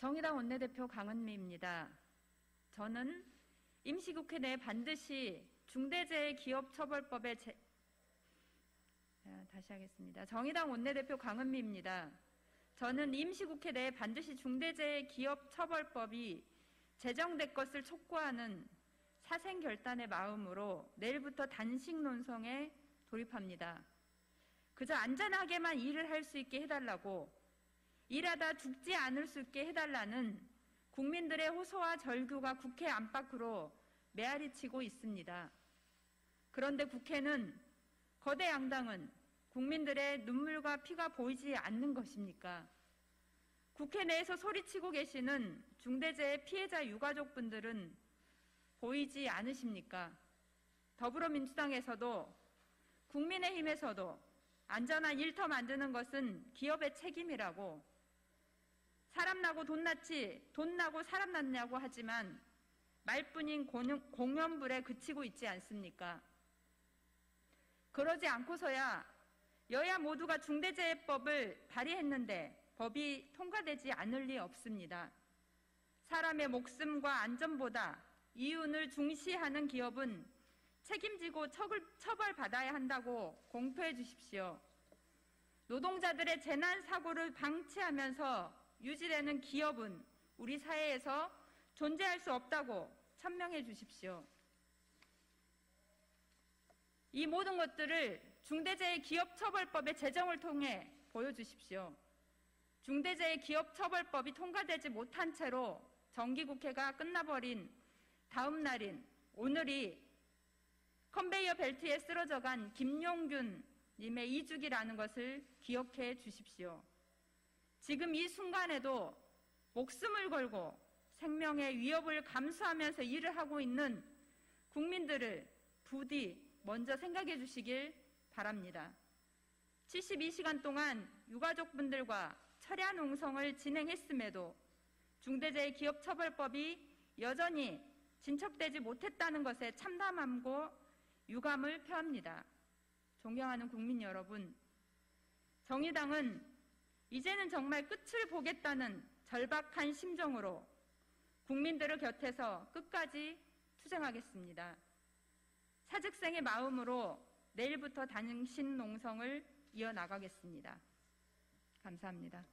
정의당 원내대표 강은미입니다. 저는 임시국회 내에 반드시 중대재해기업처벌법에 제... 아, 다시 하겠습니다. 정의당 원내대표 강은미입니다. 저는 임시국회 내에 반드시 중대재해기업처벌법이 제정될 것을 촉구하는 사생결단의 마음으로 내일부터 단식 논성에 돌입합니다. 그저 안전하게만 일을 할 수 있게 해달라고 일하다 죽지 않을 수 있게 해달라는 국민들의 호소와 절규가 국회 안팎으로 메아리 치고 있습니다. 그런데 국회는 거대 양당은 국민들의 눈물과 피가 보이지 않는 것입니까? 국회 내에서 소리치고 계시는 중대재해 피해자 유가족분들은 보이지 않으십니까? 더불어민주당에서도 국민의힘에서도 안전한 일터 만드는 것은 기업의 책임이라고 나고 돈 났지 돈 나고 사람 났냐고 하지만 말뿐인 공연불에 그치고 있지 않습니까? 그러지 않고서야 여야 모두가 중대재해법을 발의했는데 법이 통과되지 않을 리 없습니다. 사람의 목숨과 안전보다 이윤을 중시하는 기업은 책임지고 처벌받아야 한다고 공표해 주십시오. 노동자들의 재난 사고를 방치하면서 유지되는 기업은 우리 사회에서 존재할 수 없다고 천명해 주십시오. 이 모든 것들을 중대재해기업처벌법의 제정을 통해 보여주십시오. 중대재해기업처벌법이 통과되지 못한 채로 정기국회가 끝나버린 다음 날인 오늘이 컨베이어 벨트에 쓰러져간 김용균 님의 이주기라는 것을 기억해 주십시오. 지금 이 순간에도 목숨을 걸고 생명의 위협을 감수하면서 일을 하고 있는 국민들을 부디 먼저 생각해 주시길 바랍니다. 72시간 동안 유가족분들과 철야 농성을 진행했음에도 중대재해기업처벌법이 여전히 진척되지 못했다는 것에 참담함고 유감을 표합니다. 존경하는 국민 여러분, 정의당은 이제는 정말 끝을 보겠다는 절박한 심정으로 국민들을 곁에서 끝까지 투쟁하겠습니다. 사직생의 마음으로 내일부터 단신 농성을 이어나가겠습니다. 감사합니다.